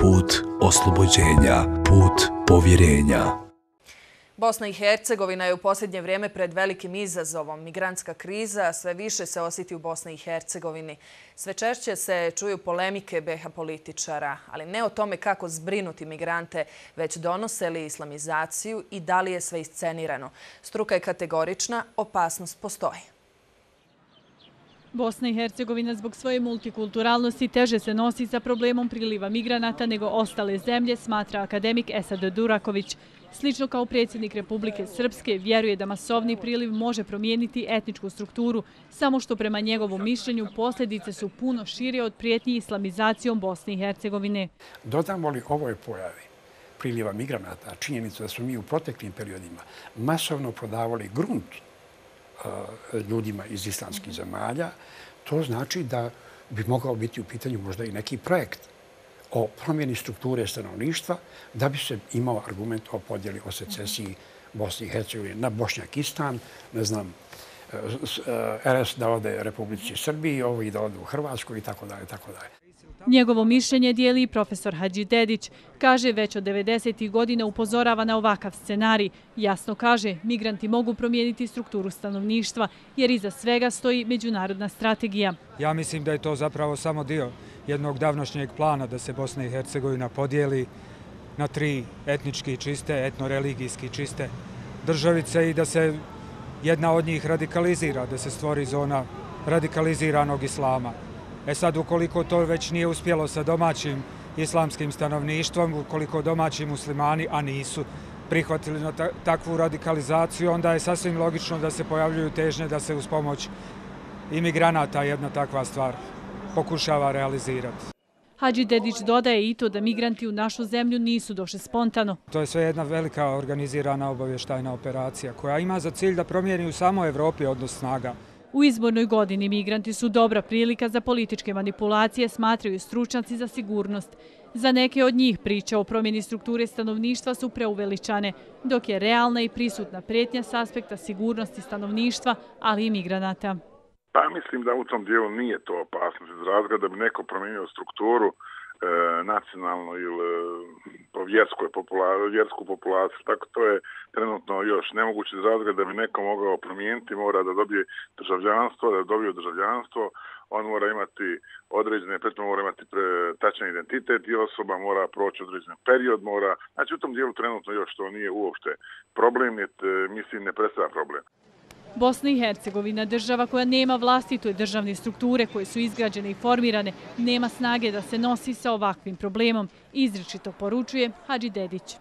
put oslobođenja, put povjerenja. Bosna i Hercegovina je u posljednje vrijeme pred velikim izazovom. Migrantska kriza sve više se osjeti u Bosni i Hercegovini. Sve češće se čuju polemike BH političara, ali ne o tome kako zbrinuti migrante, već donose li islamizaciju i da li je sve iscenirano. Struka je kategorična, opasnost postoji. Bosna i Hercegovina zbog svoje multikulturalnosti teže se nosi sa problemom priliva migranata nego ostale zemlje, smatra akademik Esad Duraković. Slično kao predsjednik Republike Srpske, vjeruje da masovni priliv može promijeniti etničku strukturu, samo što prema njegovom mišljenju posljedice su puno šire od prijetnji islamizacijom Bosne i Hercegovine. Dodamo li ovoj pojavi priliva migranata, činjenicu da smo mi u proteklim periodima masovno prodavali grunt ljudima iz islamskih zemalja, to znači da bi mogao biti u pitanju možda i neki projekt o promjeni strukture stanovništva da bi se imao argument o podjeli o secesiji Bosni i Hercegovine na Bošnjakistan, ne znam, e, RS e, da ode Republici Srbiji, ovo i da ode u Hrvatsku i tako dalje, tako dalje. Njegovo mišljenje dijeli profesor Hadži Dedić. Kaže, već od 90. godina upozorava na ovakav scenarij. Jasno kaže, migranti mogu promijeniti strukturu stanovništva, jer iza svega stoji međunarodna strategija. Ja mislim da je to zapravo samo dio jednog davnošnjeg plana da se Bosna i Hercegovina podijeli na tri etnički čiste, etnoreligijski čiste državice i da se jedna od njih radikalizira, da se stvori zona radikaliziranog islama. E sad, ukoliko to već nije uspjelo sa domaćim islamskim stanovništvom, ukoliko domaći muslimani, a nisu prihvatili na takvu radikalizaciju, onda je sasvim logično da se pojavljuju težnje da se uz pomoć imigranata jedna takva stvar pokušava realizirati. Hadži Dedić dodaje i to da migranti u našu zemlju nisu došli spontano. To je sve jedna velika organizirana obavještajna operacija koja ima za cilj da promijeni u samoj Evropi odnos snaga. U izbornoj godini migranti su dobra prilika za političke manipulacije, smatraju stručnjaci za sigurnost. Za neke od njih priče o promjeni strukture stanovništva su preuveličane, dok je realna i prisutna pretnja s aspekta sigurnosti stanovništva, ali i migranata. Pa mislim da u tom dijelu nije to opasnost iz razloga da bi neko promijenio strukturu e, nacionalno ili e, po vjerskoj populaciji, vjersku populaciju. Tako to je trenutno još nemoguće iz razloga da bi neko mogao promijeniti, mora da dobije državljanstvo, da dobije državljanstvo, on mora imati određene, pretimo mora imati tačan identitet i osoba mora proći određen period, mora, znači u tom dijelu trenutno još to nije uopšte problem, jer e, mislim ne predstavlja problem. Bosna i Hercegovina, država koja nema vlastitoj državne strukture koje su izgrađene i formirane, nema snage da se nosi sa ovakvim problemom, izričito poručuje Hadži Dedić.